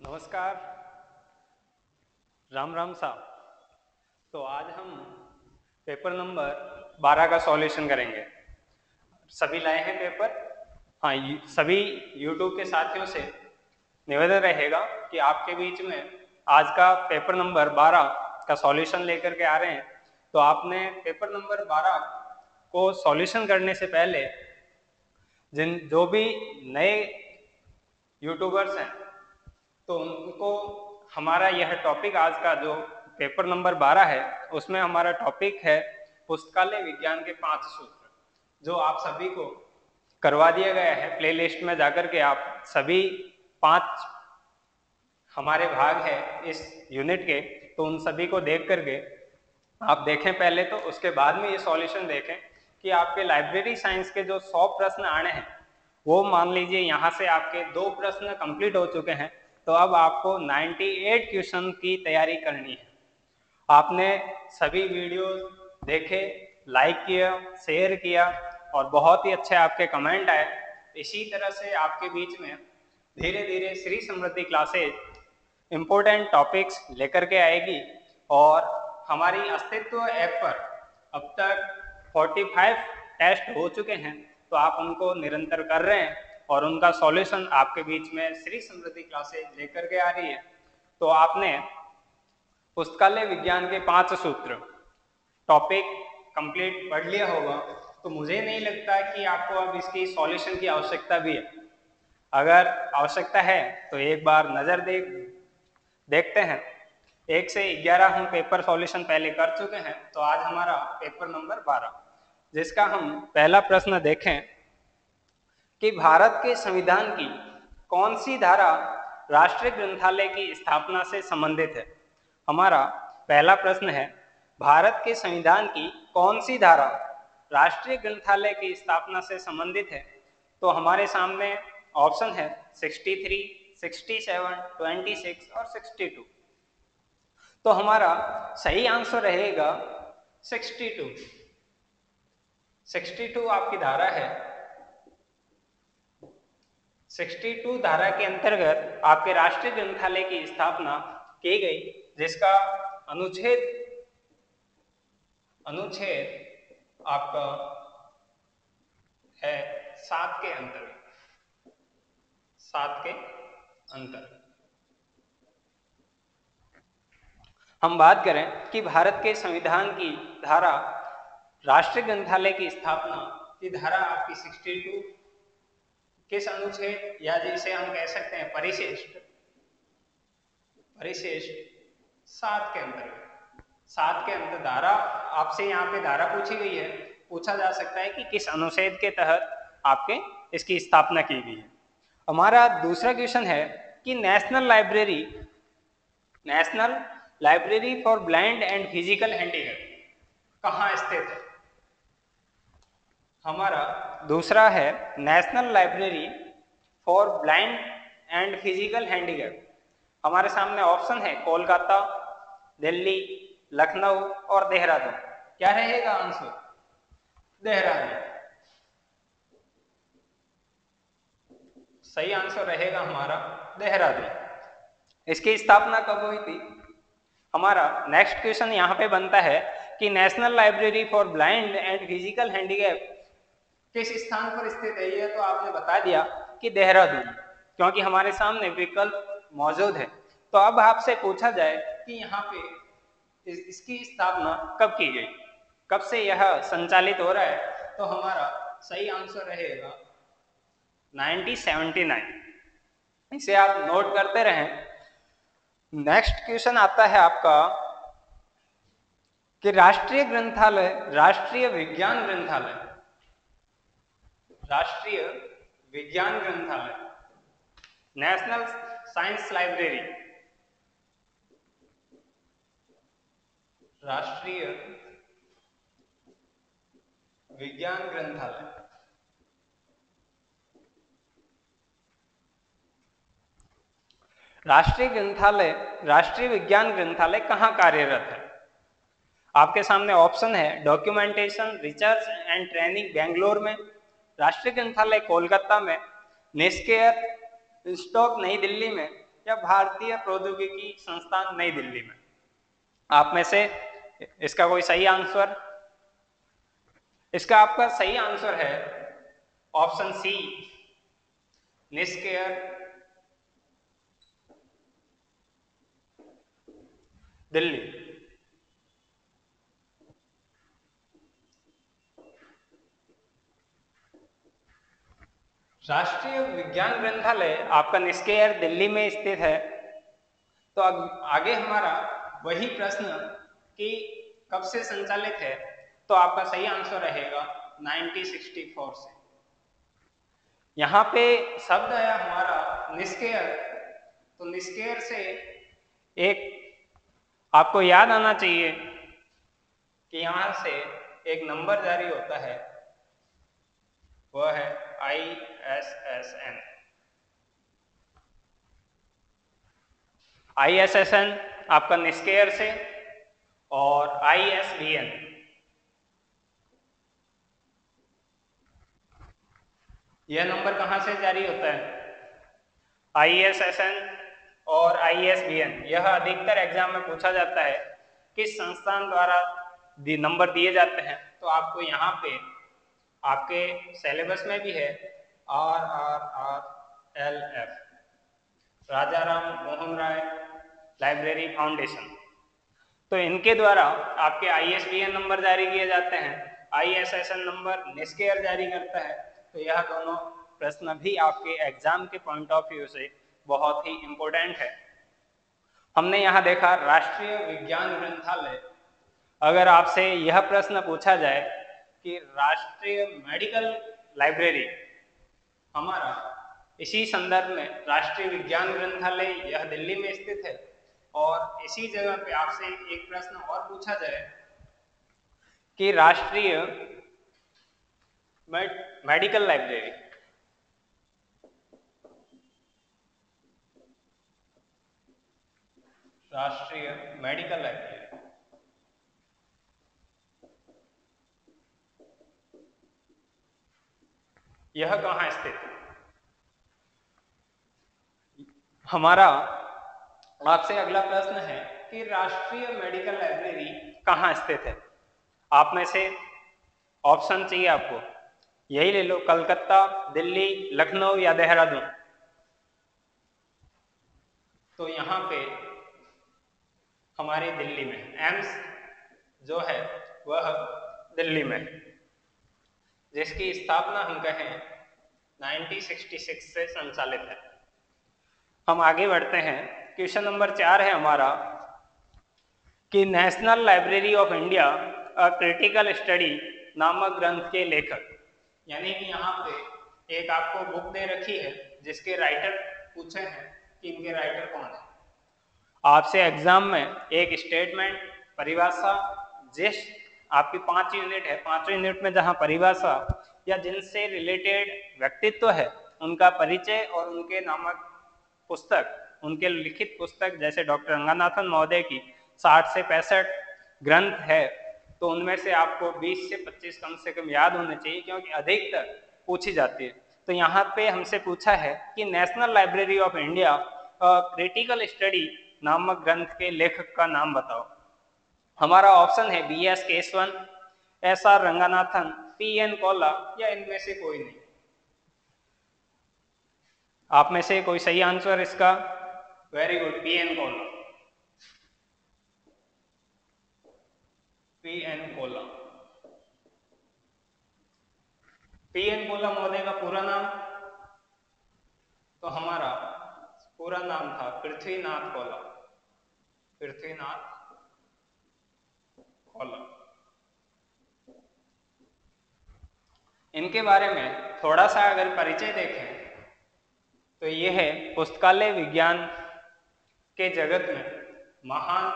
नमस्कार। राम राम साहब। तो आज हम पेपर नंबर 12 का सॉल्यूशन करेंगे। सभी लाए हैं पेपर? हाँ सभी यूट्यूब के साथियों से निवेदन रहेगा कि आपके बीच में आज का पेपर नंबर 12 का सॉल्यूशन लेकर के आ रहे हैं। तो आपने पेपर नंबर 12 को सॉल्यूशन करने से पहले जिन जो भी नए यूट्यूबर्स हैं तो उनको हमारा यह टॉपिक आज का जो पेपर नंबर 12 है, उसमें हमारा टॉपिक है पुस्तकालय विज्ञान के पाँच सूत्र, जो आप सभी को करवा दिया गया है। प्लेलिस्ट में जाकर के आप सभी पाँच हमारे भाग है इस यूनिट के तो उन सभी को देख करके आप देखें पहले तो उसके बाद में ये सॉल्यूशन देखें कि आपके लाइब्रेरी साइंस के जो 100 प्रश्न आने हैं, वो मान लीजिए यहाँ से आपके दो प्रश्न कंप्लीट हो चुके हैं तो अब आपको 98 क्वेश्चन की तैयारी करनी है। आपने सभी वीडियो देखे लाइक किया शेयर किया और बहुत ही अच्छे आपके कमेंट आए। इसी तरह से आपके बीच में धीरे धीरे Shri Samriddhi classes important topics लेकर के आएगी और हमारी अस्तित्व ऐप पर अब तक 45 टेस्ट हो चुके हैं। तो आप उनको निरंतर कर रहे हैं। और उनका सॉल्यूशन आपके बीच में श्री समृद्धि क्लासेज लेकर के आ रही है। तो आपने पुस्तकालय विज्ञान के पाँच सूत्र टॉपिक कंप्लीट पढ़ लिया होगा तो मुझे नहीं लगता कि आपको अब इसकी सॉल्यूशन की आवश्यकता भी है। अगर आवश्यकता है तो एक बार नज़र देख, देखते हैं। एक से ग्यारह हम पेपर सॉल्यूशन पहले कर चुके हैं तो आज हमारा पेपर नंबर बारह, जिसका हम पहला प्रश्न देखें। कि भारत के संविधान की कौन सी धारा राष्ट्रीय ग्रंथालय की स्थापना से संबंधित है? हमारा पहला प्रश्न है भारत के संविधान की कौन सी धारा राष्ट्रीय ग्रंथालय की स्थापना से संबंधित है? तो हमारे सामने ऑप्शन है 63, 67, 26 और 62 तो हमारा सही आंसर रहेगा 62 62 आपकी धारा है 62 धारा के अंतर्गत आपके राष्ट्रीय ग्रंथालय की स्थापना की गई, जिसका अनुच्छेद अनुच्छेद आपका है सात के अंतर्गत। सात के अंतर्गत। हम बात करें कि भारत के संविधान की धारा, राष्ट्रीय ग्रंथालय की स्थापना की धारा आपकी 62 किस अनुच्छेद या जिसे हम कह सकते हैं, परिशिष्ट। परिशिष्ट सात के अंतर्गत सात के अंतर धारा, आपसे यहाँ पे धारा पूछी गई है। पूछा जा सकता है कि किस अनुच्छेद के तहत आपके इसकी स्थापना की गई है। हमारा दूसरा क्वेश्चन है कि national library national library for blind and physical handicap कहाँ स्थित है? हमारा दूसरा है national library for blind and physical handicap. हमारे सामने ऑप्शन है कोलकाता, दिल्ली, लखनऊ और देहरादून। क्या रहेगा आंसर? देहरादून। सही आंसर रहेगा हमारा देहरादून। इसकी स्थापना कब हुई थी? हमारा नेक्स्ट क्वेश्चन यहाँ पे बनता है कि national library for blind and physical handicap किस स्थान पर स्थित है यह तो आपने बता दिया कि देहरादून। क्योंकि हमारे सामने विकल्प मौजूद है। तो अब आपसे पूछा जाए कि यहाँ पे इस, इसकी स्थापना कब की गई? कब से यह संचालित हो रहा है? तो हमारा सही आंसर रहेगा 1979 इसे आप नोट करते रहें। नेक्स्ट क्वेश्चन आता है आपका कि राष्ट्रीय ग्रंथालय राष्ट्रीय विज्ञान ग्रंथालय राष्ट्रीय विज्ञान ग्रंथालय नेशनल साइंस लाइब्रेरी राष्ट्रीय विज्ञान ग्रंथालय। राष्ट्रीय ग्रंथालय, राष्ट्रीय विज्ञान ग्रंथालय कहाँ कार्यरत है? आपके सामने ऑप्शन है documentation research and training Bangalore में। राष्ट्रीय ग्रंथालय कोलकाता में नेस्केयर स्टॉक नई दिल्ली में या भारतीय प्रौद्योगिकी संस्थान नई दिल्ली में? आप में से इसका कोई सही आंसर? इसका आपका सही आंसर है ऑप्शन सी निष्केयर दिल्ली। राष्ट्रीय विज्ञान ग्रंथालय आपका निष्केयर दिल्ली में स्थित है। तो आगे हमारा वही प्रश्न कि कब से संचालित है तो आपका सही आंसर रहेगा 1964 से। यहाँ पे शब्द आया हमारा निष्केयर तो निष्केयर से एक आपको याद आना चाहिए कि यहाँ से एक नंबर जारी होता है। वह है I S S N I S S N आपका निष्केयर से और आई एस बी एन यह नंबर कहाँ से जारी होता है? आई एस एस एन और आई एस बी एन यह अधिकतर एग्ज़ाम में पूछा जाता है किस संस्थान द्वारा नंबर दिए जाते हैं। तो आपको यहाँ पे आपके सिलेबस में भी है R R R L F Raja Ram Mohan Roy library foundation तो इनके द्वारा आपके I S B N number जारी किए जाते हैं। I S S N number NISCAIR जारी करता है। तो यह दोनों प्रश्न भी आपके एग्ज़ाम के पॉइंट ऑफ़ व्यू से बहुत ही इंपॉर्टेंट है। हमने यहाँ देखा राष्ट्रीय विज्ञान ग्रंथालय। अगर आपसे यह प्रश्न पूछा जाए कि राष्ट्रीय मेडिकल लाइब्रेरी, हमारा इसी संदर्भ में राष्ट्रीय विज्ञान ग्रंथालय यह दिल्ली में स्थित है। और इसी जगह पे आपसे एक प्रश्न और पूछा जाए कि राष्ट्रीय मेडिकल लाइब्रेरी, राष्ट्रीय मेडिकल लाइब्रेरी यह कहाँ स्थित? है हमारा, आपसे अगला प्रश्न है कि राष्ट्रीय मेडिकल लाइब्रेरी कहाँ स्थित है? आप में से ऑप्शन चाहिए आपको। यही ले लो, कलकत्ता, दिल्ली, लखनऊ या देहरादून। तो यहाँ पे हमारी दिल्ली में, एम्स जो है, वह दिल्ली में जिसकी स्थापना हम कहें 1966 से संचालित है। हम आगे बढ़ते हैं। क्वेश्चन नंबर चार है हमारा, कि national library of India, a critical study नामक ग्रंथ के लेखक, यानी कि यहाँ पे एक आपको बुक दे रखी है, जिसके राइटर पूछे हैं कि इनके राइटर कौन है। आपसे एग्ज़ाम में एक स्टेटमेंट, परिभाषा, जिस आपकी पाँच यूनिट है। पाँचों यूनिट में जहाँ परिभाषा या जिनसे रिलेटेड व्यक्तित्व है, उनका परिचय और उनके नामक पुस्तक, उनके लिखित पुस्तक जैसे डॉक्टर रंगानाथन महोदय की साठ से पैंसठ ग्रंथ है तो उनमें से आपको 20 से 25 कम से कम याद होने चाहिए, क्योंकि अधिकतर पूछी जाती है। तो यहाँ पे हमसे पूछा है कि national library of India critical study नामक ग्रंथ के लेखक का नाम बताओ। हमारा ऑप्शन है B S Kesavan S R Ranganathan P N Kaula या इनमें से कोई नहीं। आप में से कोई सही आंसर इसका? Very good P N Kaula P N Kaula P N Kaula महोदय का पूरा नाम? तो हमारा पूरा नाम था पृथ्वीनाथ कोला पृथ्वीनाथ कॉलम इनके बारे में थोड़ा सा अगर परिचय देखें तो ये है पुस्तकालय विज्ञान के जगत में महान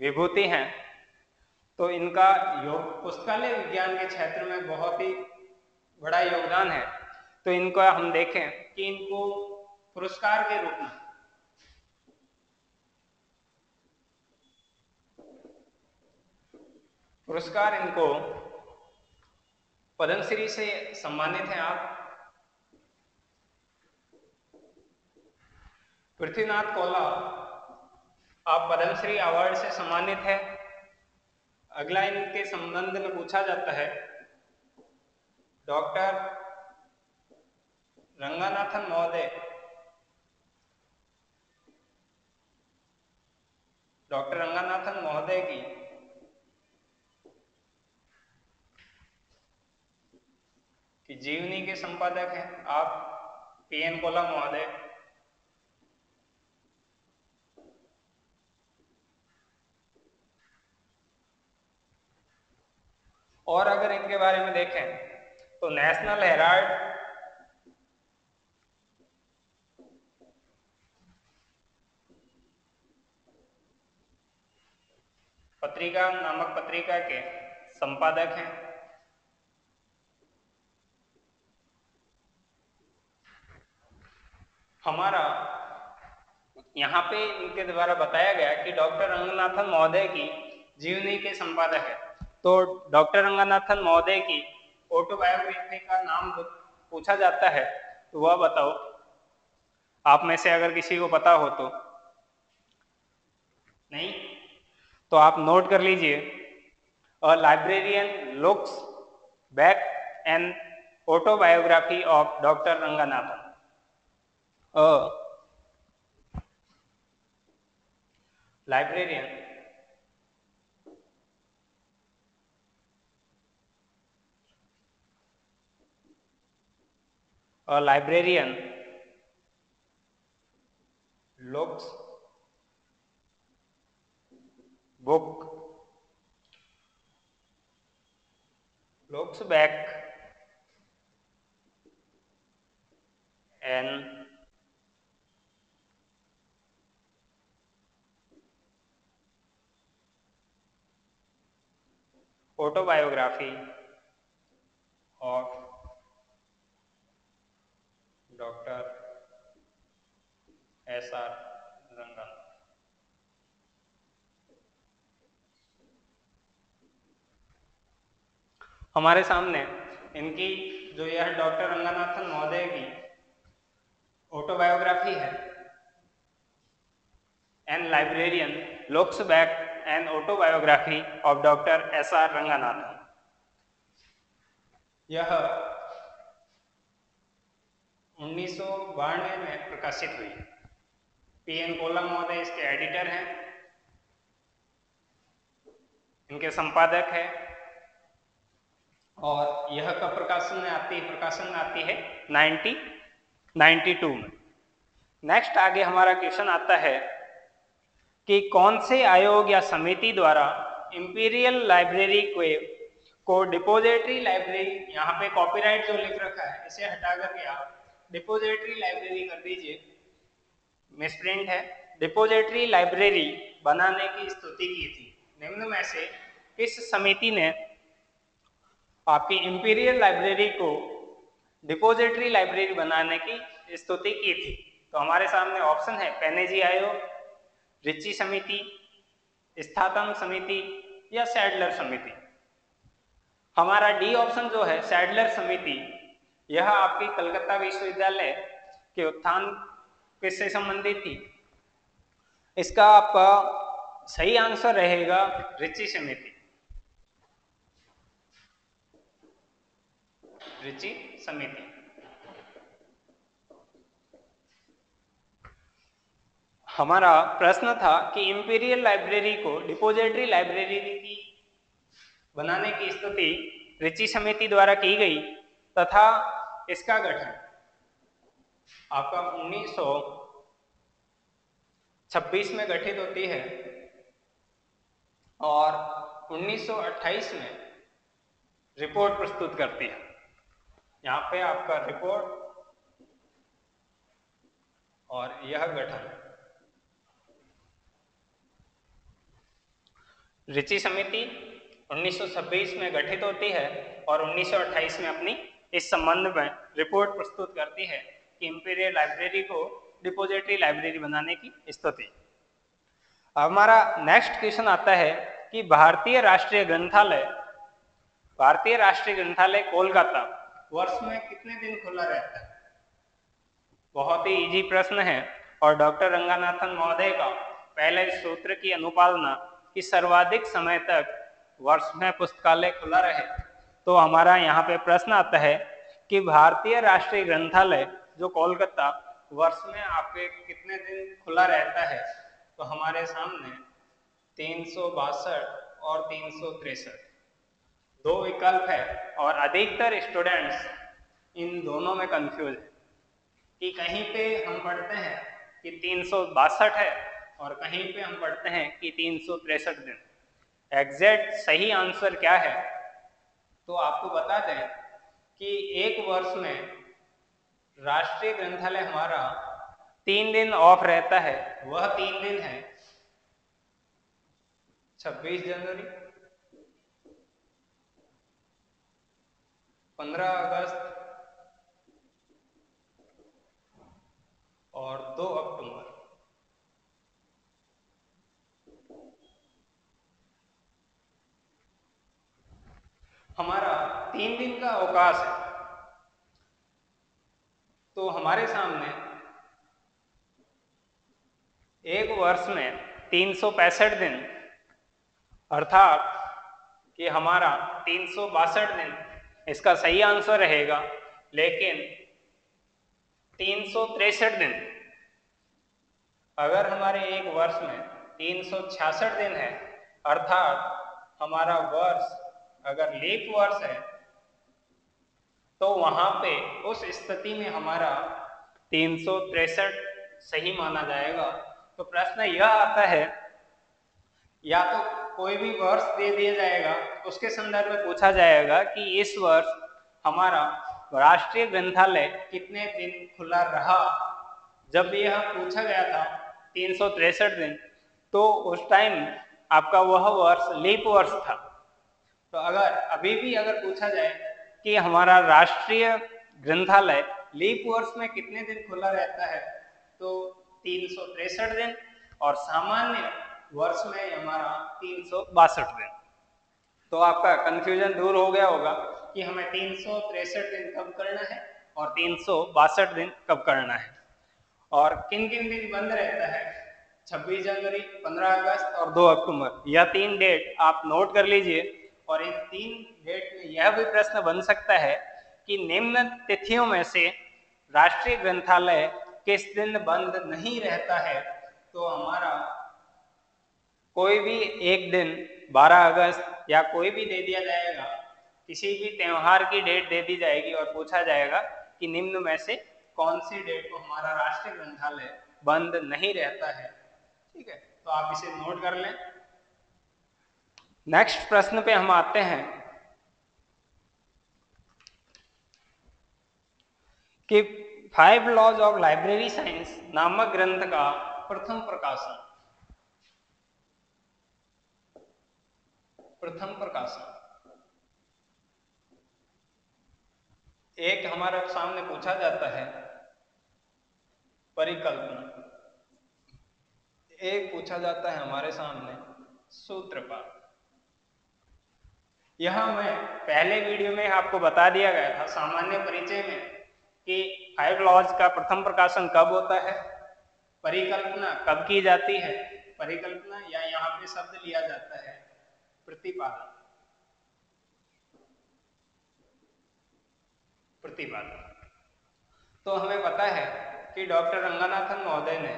विभूति हैं। तो इनका योग, पुस्तकालय विज्ञान के क्षेत्र में बहुत ही बड़ा योगदान है। तो इनको हम देखें कि इनको पुरस्कार के रूप में पुरस्कार इनको पद्मश्री से सम्मानित हैं आप। पृथ्वीनाथ कोला, आप पद्मश्री अवार्ड से सम्मानित है। अगला इनके संबंध में पूछा जाता है। डॉक्टर रंगानाथन महोदय, डॉक्टर रंगानाथन महोदय की कि जीवनी के संपादक हैं आप पी एन कोला महोदय। और अगर इनके बारे में देखें तो नेशनल हेराल्ड, पत्रिका, नामक पत्रिका के संपादक हैं। हमारा यहाँ पे इनके द्वारा बताया गया कि डॉक्टर रंगनाथन महोदय की जीवनी के संपादक है। तो डॉक्टर रंगनाथन महोदय की ऑटोबायोग्राफी का नाम पूछा जाता है तो वह बताओ। आप में से अगर किसी को पता हो तो। नहीं? तो आप नोट कर लीजिए। A librarian looks back an autobiography of doctor Ranganathan. A librarian. A librarian. Looks. Book. Looks back. And autobiography of doctor S R Rangan हमारे सामने इनकी जो यह डॉक्टर रंगनाथन महोदय की ऑटोबायोग्राफी है and librarian looks back an autobiography of doctor S R Ranganathan यह उन्नीस सौ बानवे में प्रकाशित हुई। पी एन कोला महोदय इसके एडिटर हैं। इनके संपादक है। और यह कब प्रकाशन में आती है प्रकाशन में आती है? 90 92 में। नेक्स्ट आगे हमारा क्वेश्चन आता है कि कौन से आयोग या समिति द्वारा इंपीरियल लाइब्रेरी को को डिपोजिटरी लाइब्रेरी यहाँ पे कॉपीराइट जो लिख रखा है, इसे हटा करके आप डिपोजिटरी लाइब्रेरी कर दीजिए। मिसप्रिंट है। डिपोजिटरी लाइब्रेरी बनाने की स्तुति की थी। निम्न में से किस समिति ने आपकी इंपीरियल लाइब्रेरी को डिपोजिटरी लाइब्रेरी बनाने की स्तुति की थी? तो हमारे सामने ऑप्शन है पेनेजी आयोग रिची समिति स्थातम समिति या सैडलर समिति। हमारा डी ऑप्शन जो है, सैडलर समिति, यह आपकी कलकत्ता विश्वविद्यालय के उत्थान किससे संबंधित थी। इसका आपका सही आंसर रहेगा रिचि समिति। रिचि समिति। हमारा प्रश्न था कि इंपीरियल लाइब्रेरी को डिपोजिटरी लाइब्रेरी की बनाने की स्थिति रिचि समिति द्वारा की गई तथा इसका गठन। आपका 1926 में गठित होती है और 1928 में रिपोर्ट प्रस्तुत करती है। यहाँ पे आपका रिपोर्ट और यह गठन। रिचि समिति 1926 में गठित होती है और 1928 में अपनी इस संबंध में रिपोर्ट प्रस्तुत करती है कि इंपीरियल लाइब्रेरी को डिपोजिटरी लाइब्रेरी बनाने की स्थिति हमारा नेक्स्ट क्वेश्चन आता है कि भारतीय राष्ट्रीय ग्रंथालय, भारतीय राष्ट्रीय ग्रंथालय कोलकाता वर्ष में कितने दिन खुला रहता है? बहुत ही इजी प्रश्न है और डॉक्टर रंगानाथन महोदय का पहले सूत्र की अनुपालना कि सर्वाधिक समय तक वर्ष में पुस्तकालय खुला रहे। तो हमारा यहाँ पे प्रश्न आता है कि भारतीय राष्ट्रीय ग्रंथालय, जो कोलकाता, वर्ष में आपके कितने दिन खुला रहता है? तो हमारे सामने तीन सौ बासठ और तीन दो विकल्प है और अधिकतर स्टूडेंट्स इन दोनों में कंफ्यूज है। कि कहीं पे हम पढ़ते हैं कि तीन सौ बासठ है और कहीं पे हम पढ़ते हैं कि तीन दिन। एग्जैक्ट सही आंसर क्या है? तो आपको बता दें कि एक वर्ष में राष्ट्रीय ग्रंथालय हमारा तीन दिन ऑफ़ रहता है। वह तीन दिन है 26 जनवरी 15 अगस्त और 2 अक्टूबर। हमारा तीन दिन का अवकाश है। तो हमारे सामने एक वर्ष में तीन सौ पैंसठ दिन, अर्थात कि हमारा तीन दिन, इसका सही आंसर रहेगा, लेकिन तीन दिन, अगर हमारे एक वर्ष में तीन सौ छियासठ दिन है, अर्थात हमारा वर्ष अगर लीप वर्ष है तो वहाँ पे उस स्थिति में हमारा तीन सही माना जाएगा। तो प्रश्न यह आता है, या तो कोई भी वर्ष दे दिया जाएगा, उसके संदर्भ में पूछा जाएगा कि इस वर्ष हमारा राष्ट्रीय ग्रंथालय कितने दिन खुला रहा? जब यह पूछा गया था तीन दिन तो उस टाइम आपका वह वर्ष लीप वर्ष था। तो अगर अभी भी अगर पूछा जाए कि हमारा राष्ट्रीय ग्रंथालय लीप वर्ष में कितने दिन खुला रहता है तो तीन दिन और सामान्य वर्ष में हमारा तीन सौ बासठ दिन। तो आपका कंफ्यूजन दूर हो गया होगा कि हमें तीन दिन कब करना है और तीन सौ बासठ दिन कब करना है। और किन किन दिन बंद रहता है? 26 जनवरी 15 अगस्त और 2 अक्टूबर। यह तीन डेट आप नोट कर लीजिए। और इन तीन डेट में यह भी प्रश्न बन सकता है कि निम्न तिथियों में से राष्ट्रीय ग्रंथालय किस दिन बंद नहीं रहता है? तो हमारा कोई भी एक दिन 12 अगस्त, या कोई भी दे दिया जाएगा, किसी भी त्योहार की डेट दे दी जाएगी और पूछा जाएगा कि निम्न में से कौन सी डेट को हमारा राष्ट्रीय ग्रंथालय बंद नहीं रहता है। ठीक है तो आप इसे नोट कर लें। नेक्स्ट प्रश्न पे हम आते हैं कि five laws of library science नामक ग्रंथ का प्रथम प्रकाशन। प्रथम प्रकाशन। एक हमारे सामने पूछा जाता है, परिकल्पना। एक पूछा जाता है हमारे सामने, सूत्रपात। यह मैं पहले वीडियो में आपको बता दिया गया था सामान्य परिचय में कि फाइव लॉज का प्रथम प्रकाशन कब होता है, परिकल्पना कब की जाती है, परिकल्पना या यहाँ पे शब्द लिया जाता है, प्रतिपादन। प्रतिपादन। तो हमें पता है कि डॉक्टर रंगानाथन महोदय ने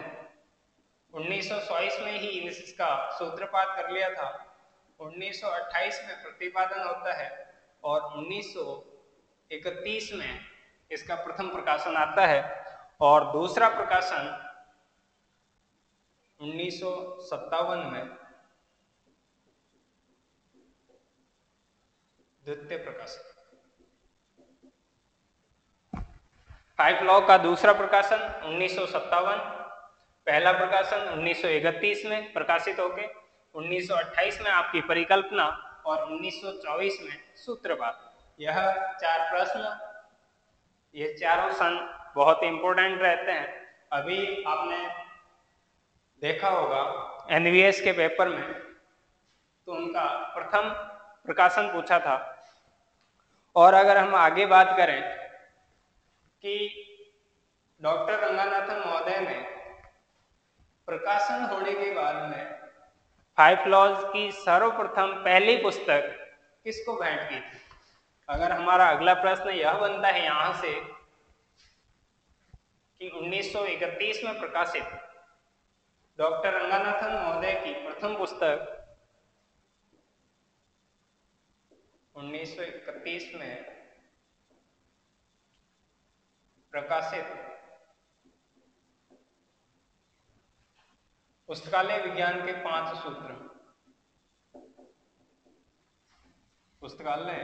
1924 में ही इसका सूत्रपात कर लिया था। 1928 में प्रतिपादन होता है और 1931 में इसका प्रथम प्रकाशन आता है और दूसरा प्रकाशन उन्नीस सौ सत्तावन में द्वितीय प्रकाशन। फाइव लॉ का दूसरा प्रकाशन उन्नीस सौ सत्तावन, पहला प्रकाशन 1931 में प्रकाशित होके 1928 में आपकी परिकल्पना और 1924 में सूत्रपात यह चार प्रश्न, ये चारों सन बहुत इंपॉर्टेंट रहते हैं। अभी आपने देखा होगा एनवीएस के पेपर में तो उनका प्रथम प्रकाशन पूछा था। और अगर हम आगे बात करें कि डॉक्टर रंगानाथन महोदय ने फाइव लॉज की सर्वप्रथम पहली पुस्तक किसको भेंट की थी? अगर हमारा अगला प्रश्न यह बनता है यहाँ से कि 1931 में प्रकाशित डॉक्टर रंगानाथन महोदय की प्रथम पुस्तक 1931 में प्रकाशित पुस्तकालय विज्ञान के पाँच सूत्र। पुस्तकालय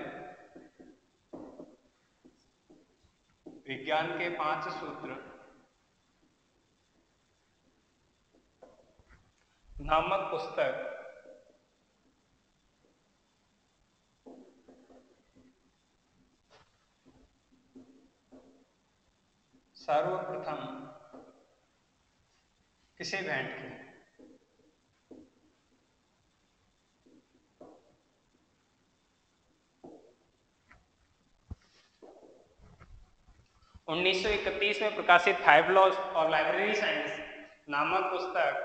विज्ञान के पाँच सूत्र। नामक पुस्तक सर्वप्रथम किसे भेंट की? उन्नीस सौ इकतीस में प्रकाशित फाइव लॉज और लाइब्रेरी साइंस नामक पुस्तक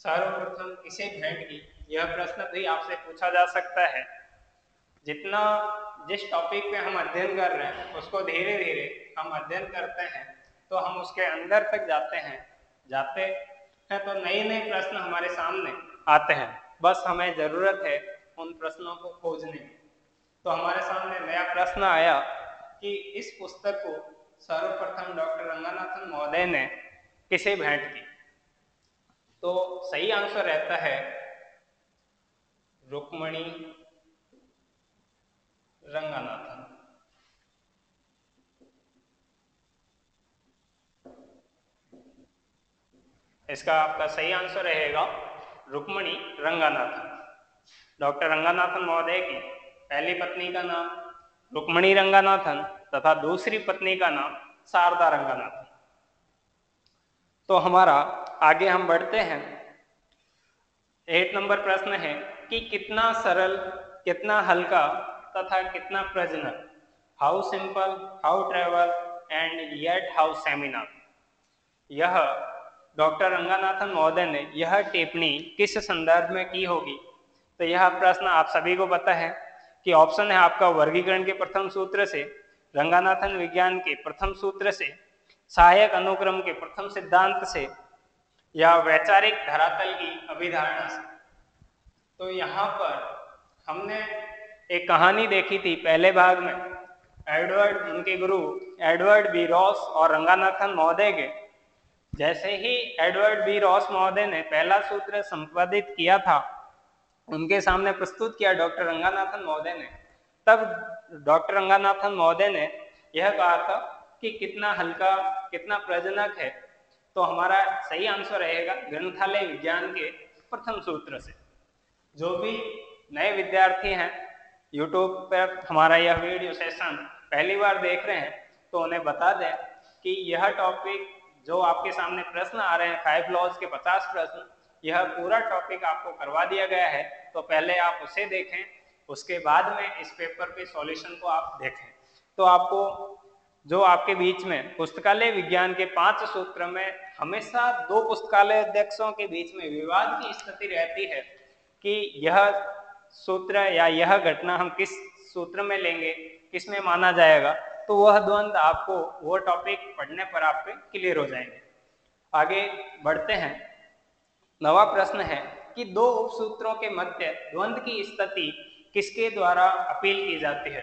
सर्वप्रथम किसे भेंट की। यह प्रश्न भी आपसे पूछा जा सकता है। जितना जिस टॉपिक पे हम अध्ययन कर रहे हैं, उसको धीरे धीरे हम अध्ययन करते हैं तो हम उसके अंदर तक जाते हैं। जाते हैं तो नए नए प्रश्न हमारे सामने आते हैं। बस हमें ज़रूरत है उन प्रश्नों को खोजने तो हमारे सामने नया प्रश्न आया। कि इस पुस्तक को सर्वप्रथम डॉक्टर रंगानाथन महोदय ने किसे भेंट की? तो सही आंसर रहता है रुक्मणी रंगानाथन। इसका आपका सही आंसर रहेगा रुक्मणी रंगानाथन। डॉक्टर रंगानाथन महोदय की पहली पत्नी का नाम रुक्मणी रंगानाथन तथा दूसरी पत्नी का नाम शारदा रंगानाथन। तो हमारा आगे हम बढ़ते हैं। एट नंबर प्रश्न है कि कितना सरल, कितना हल्का तथा कितना प्रजनक how simple how travel and yet how seminar यह डॉक्टर रंगानाथन महोदय ने यह टिप्पणी किस संदर्भ में की होगी? तो यह प्रश्न आप सभी को पता है। कि ऑप्शन है आपका वर्गीकरण के प्रथम सूत्र से, रंगानाथन विज्ञान के प्रथम सूत्र से, सहायक अनुक्रम के प्रथम सिद्धांत से, या वैचारिक धरातल की अभिधारणा से। तो यहाँ पर हमने एक कहानी देखी थी पहले भाग में। एडवर्ड, उनके गुरु एडवर्ड बी रॉस और रंगानाथन महोदय के। जैसे ही एडवर्ड बी रॉस महोदय ने पहला सूत्र संपादित किया था उनके सामने प्रस्तुत किया डॉक्टर रंगानाथन महोदय ने। तब डॉक्टर रंगानाथन महोदय ने यह कहा था कि कितना हल्का, कितना प्रजनक है तो हमारा सही आंसर रहेगा ग्रंथालय विज्ञान के प्रथम सूत्र से। जो भी नए विद्यार्थी हैं यूट्यूब पर हमारा यह वीडियो सेशन पहली बार देख रहे हैं तो उन्हें बता दें कि यह टॉपिक जो आपके सामने प्रश्न आ रहे हैं फाइव लॉज के पचास प्रश्न, यह पूरा टॉपिक आपको करवा दिया गया है। तो पहले आप उसे देखें, उसके बाद में इस पेपर के सॉल्यूशन को आप देखें। तो आपको, जो आपके बीच में पुस्तकालय विज्ञान के पाँच सूत्र में हमेशा दो पुस्तकालय अध्यक्षों के बीच में विवाद की स्थिति रहती है कि यह सूत्र या यह घटना हम किस सूत्र में लेंगे किसमें माना जाएगा तो वह द्वंद आपको वो टॉपिक पढ़ने पर आपके क्लियर हो जाएँगे। आगे बढ़ते हैं। नवा प्रश्न है कि दो उपसूत्रों के मध्य द्वंद की स्थिति किसके द्वारा अपील की जाती है?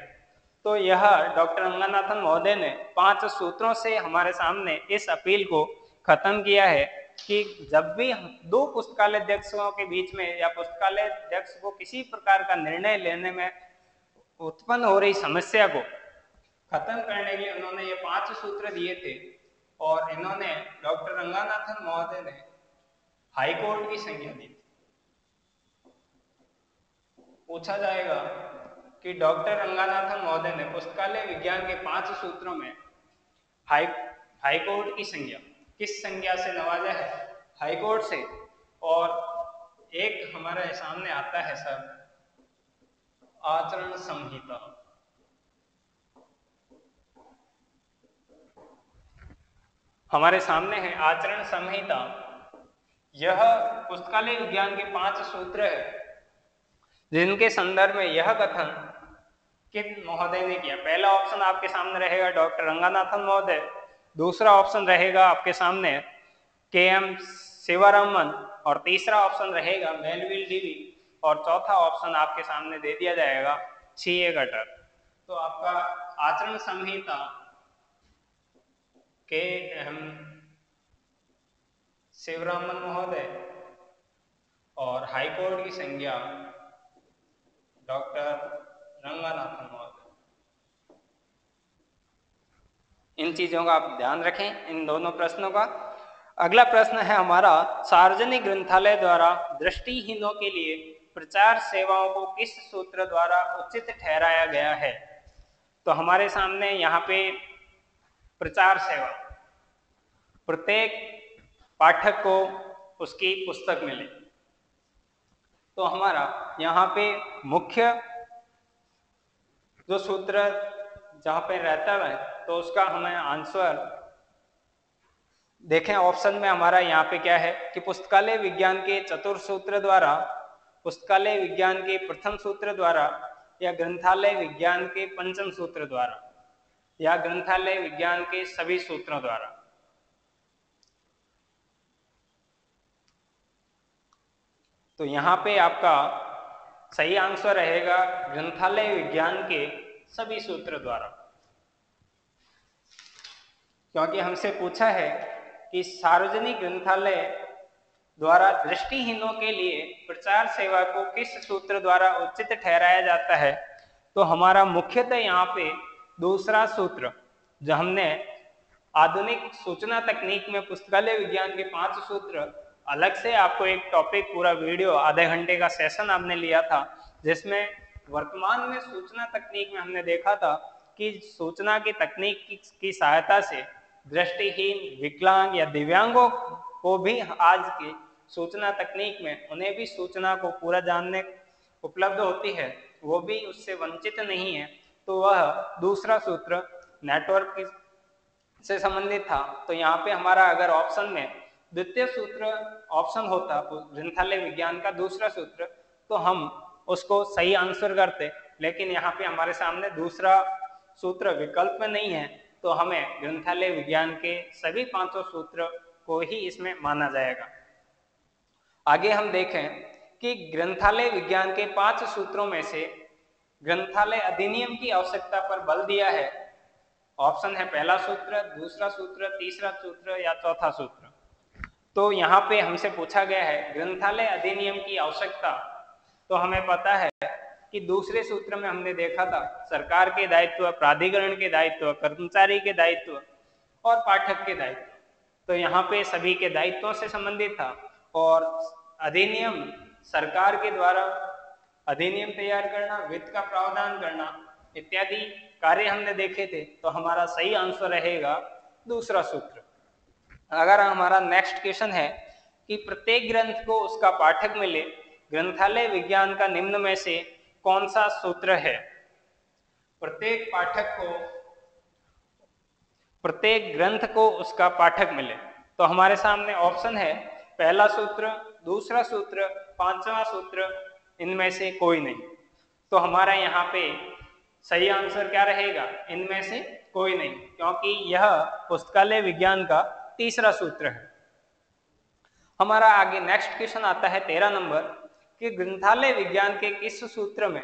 तो यह डॉक्टर रंगानाथन महोदय ने पाँच सूत्रों से हमारे सामने इस अपील को खत्म किया है कि जब भी दो पुस्तकालय अध्यक्षों के बीच में या पुस्तकालय अध्यक्ष को किसी प्रकार का निर्णय लेने में उत्पन्न हो रही समस्या को खत्म करने के लिए उन्होंने ये पाँच सूत्र दिए थे और इन्होंने डॉक्टर रंगानाथन महोदय ने हाईकोर्ट की संज्ञा दी। पूछा जाएगा कि डॉक्टर रंगानाथन महोदय ने पुस्तकालय विज्ञान के पाँच सूत्रों में हाई, हाईकोर्ट की संज्ञा, किस संज्ञा से नवाजा है? हाईकोर्ट से। और एक हमारे सामने आता है सर, आचरण संहिता। हमारे सामने है आचरण संहिता। यह पुस्तकालय विज्ञान के पाँच सूत्र है। जिनके संदर्भ में यह कथन किन महोदय ने किया? पहला ऑप्शन आपके सामने रहेगा डॉक्टर रंगानाथन महोदय। दूसरा ऑप्शन रहेगा आपके सामने के एम शिवरामन और तीसरा ऑप्शन रहेगा मेलविल डीवी और चौथा ऑप्शन आपके सामने दे दिया जाएगा सी ए गटर तो आपका आचरण संहिता के एम शिवरामन महोदय और हाईकोर्ट की संज्ञा डॉक्टर रंगानाथन महोदय इन चीज़ों का आप ध्यान रखें, इन दोनों प्रश्नों का। अगला प्रश्न है हमारा, सार्वजनिक ग्रंथालय द्वारा दृष्टिहीनों के लिए प्रचार सेवाओं को किस सूत्र द्वारा उचित ठहराया गया है? तो हमारे सामने यहाँ पे प्रचार सेवा। प्रत्येक पाठक को उसकी पुस्तक मिले। तो हमारा यहाँ पे मुख्य जो सूत्र जहाँ पे रहता है तो उसका हमें आंसर देखें। ऑप्शन में हमारा यहाँ पे क्या है कि पुस्तकालय विज्ञान के चतुर्थ सूत्र द्वारा, पुस्तकालय विज्ञान के प्रथम सूत्र द्वारा या ग्रंथालय विज्ञान के पंचम सूत्र द्वारा या ग्रंथालय विज्ञान के सभी सूत्रों द्वारा। तो यहाँ पे आपका सही आंसर रहेगा ग्रंथालय विज्ञान के सभी सूत्र द्वारा। क्योंकि हमसे पूछा है कि सार्वजनिक ग्रंथालय द्वारा दृष्टिहीनों के लिए प्रचार सेवा को किस सूत्र द्वारा उचित ठहराया जाता है तो हमारा मुख्यतः यहाँ पे दूसरा सूत्र, जो हमने आधुनिक सूचना तकनीक में पुस्तकालय विज्ञान के पाँच सूत्र अलग से आपको एक टॉपिक पूरा वीडियो आधे घंटे का सेशन आपने लिया था जिसमें वर्तमान में सूचना तकनीक में हमने देखा था कि सूचना की तकनीक की, की सहायता से दृष्टिहीन विकलांग या दिव्यांगों को भी आज की सूचना तकनीक में उन्हें भी सूचना को पूरा जानने उपलब्ध होती है वो भी उससे वंचित नहीं है। तो वह दूसरा सूत्र नेटवर्क से संबंधित था। तो यहाँ पे हमारा अगर ऑप्शन में द्वितीय सूत्र ऑप्शन होता, ग्रंथालय विज्ञान का दूसरा सूत्र तो हम उसको सही आंसर करते, लेकिन यहाँ पे हमारे सामने दूसरा सूत्र विकल्प में नहीं है तो हमें ग्रंथालय विज्ञान के सभी पाँचों सूत्र को ही इसमें माना जाएगा। आगे हम देखें कि ग्रंथालय विज्ञान के पाँच सूत्रों में से ग्रंथालय अधिनियम की आवश्यकता पर बल दिया है। ऑप्शन है पहला सूत्र, दूसरा सूत्र, तीसरा सूत्र या चौथा सूत्र। तो यहाँ पे हमसे पूछा गया है, ग्रंथालय अधिनियम की आवश्यकता। तो हमें पता है कि दूसरे सूत्र में हमने देखा था, सरकार के दायित्व, प्राधिकरण के दायित्व, कर्मचारी के दायित्व और पाठक के दायित्व। तो यहाँ पे सभी के दायित्वों से संबंधित था और अधिनियम सरकार के द्वारा अधिनियम तैयार करना, वित्त का प्रावधान करना इत्यादि कार्य हमने देखे थे तो हमारा सही आंसर रहेगा दूसरा सूत्र। अगर हमारा नेक्स्ट क्वेश्चन है कि प्रत्येक ग्रंथ को उसका पाठक मिले, ग्रंथालय विज्ञान का निम्न में से कौन सा सूत्र है? प्रत्येक पाठक को, प्रत्येक ग्रंथ को उसका पाठक मिले। तो हमारे सामने ऑप्शन है, पहला सूत्र, दूसरा सूत्र, पांचवा सूत्र, इनमें से कोई नहीं। तो हमारा यहाँ पे सही आंसर क्या रहेगा? इनमें से कोई नहीं, क्योंकि यह पुस्तकालय विज्ञान का तीसरा सूत्र है। हमारा आगे नेक्स्ट क्वेश्चन आता है तेरह नंबर कि ग्रंथालय विज्ञान के किस सूत्र में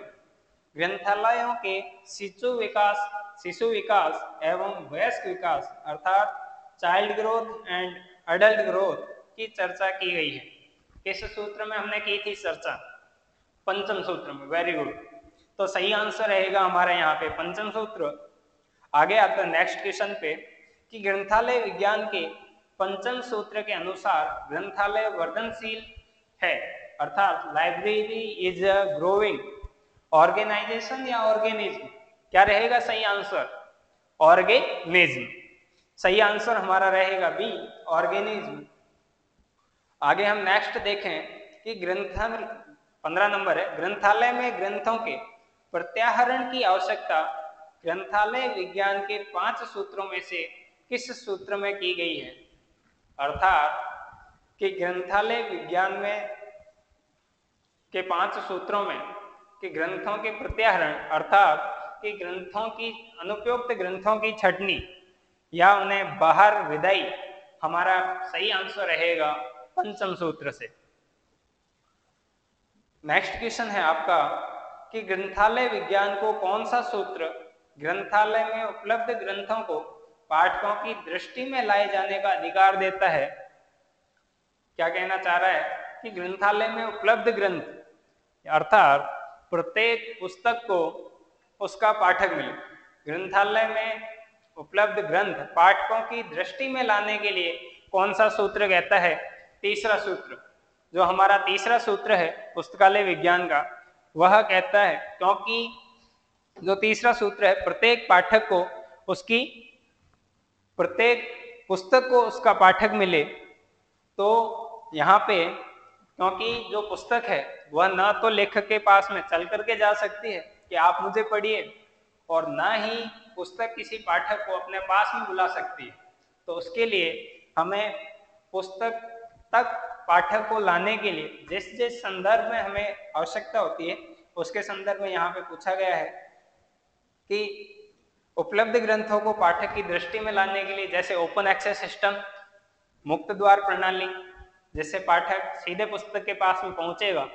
ग्रंथालयों के शिशु विकास शिशु विकास एवं वयस्क विकास अर्थात child growth and adult growth की चर्चा की गई है। किस सूत्र में हमने की थी चर्चा? पंचम सूत्र में। वेरी गुड तो सही आंसर रहेगा हमारे यहाँ पे पंचम सूत्र। आगे आता नेक्स्ट क्वेश्चन पे कि ग्रंथालय विज्ञान के पंचम सूत्र के अनुसार ग्रंथालय वर्धनशील है, अर्थात library is a growing organisation या ऑर्गेनिज्म क्या रहेगा सही आंसर ऑर्गेनिज्म सही आंसर हमारा रहेगा बी ऑर्गेनिज्म आगे हम नेक्स्ट देखें कि ग्रंथ, पंद्रह नंबर है, ग्रंथालय में ग्रंथों के प्रत्याहरण की आवश्यकता ग्रंथालय विज्ञान के पाँच सूत्रों में से किस सूत्र में की गई है? अर्थात कि ग्रंथालय विज्ञान में, के पाँच सूत्रों में, कि ग्रंथों के प्रत्याहरण, अर्थात कि ग्रंथों की, अनुपयुक्त ग्रंथों की छटनी या उन्हें बाहर विदाई, हमारा सही आंसर रहेगा पंचम सूत्र से। नेक्स्ट क्वेश्चन है आपका, कि ग्रंथालय विज्ञान को कौन सा सूत्र, ग्रंथालय में उपलब्ध ग्रंथों को पाठकों की दृष्टि में लाए जाने का अधिकार देता है। क्या कहना चाह रहा है कि ग्रंथालय में उपलब्ध ग्रंथ, अर्थात प्रत्येक पुस्तक को उसका पाठक मिले। ग्रंथालय में उपलब्ध ग्रंथ पाठकों की दृष्टि में लाने के लिए कौन सा सूत्र कहता है? तीसरा सूत्र। जो हमारा तीसरा सूत्र है, पुस्तकालय विज्ञान का, वह कहता है, क्योंकि जो तीसरा सूत्र है, प्रत्येक पाठक को उसकी प्रत्येक पुस्तक को उसका पाठक मिले तो यहाँ पे, क्योंकि जो पुस्तक है, वह ना तो लेखक के पास में चल करके जा सकती है कि आप मुझे पढ़िए, और ना ही पुस्तक किसी पाठक को अपने पास में बुला सकती है। तो उसके लिए हमें पुस्तक तक पाठक को लाने के लिए जिस जिस संदर्भ में हमें आवश्यकता होती है, उसके संदर्भ में यहाँ पे पूछा गया है कि उपलब्ध ग्रंथों को पाठक की दृष्टि में लाने के लिए जैसे ओपन एक्सेस सिस्टम, मुक्त द्वार प्रणाली, जिससे पाठक सीधे पुस्तक के पास में पहुंचेगा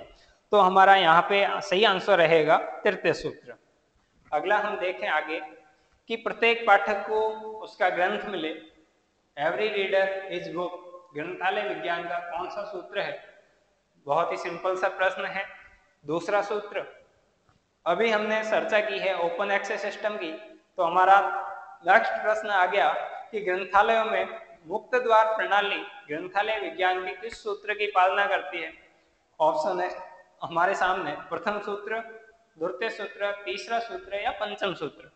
तो हमारा यहाँ पे सही आंसर रहेगा तृतीय सूत्र। अगला हम देखें आगे कि प्रत्येक पाठक को उसका ग्रंथ मिले। एवरी रीडर इज़ बुक ग्रंथालय विज्ञान का कौन सा सूत्र है? बहुत ही सिंपल सा प्रश्न है। दूसरा सूत्र, अभी हमने चर्चा की है ओपन एक्सेस सिस्टम की तो हमारा नेक्स्ट प्रश्न आ गया कि ग्रंथालयों में मुक्त द्वार प्रणाली, ग्रंथालय विज्ञान की किस सूत्र की पालना करती है? ऑप्शन है हमारे सामने प्रथम सूत्र, द्वितीय सूत्र, तीसरा सूत्र या पंचम सूत्र।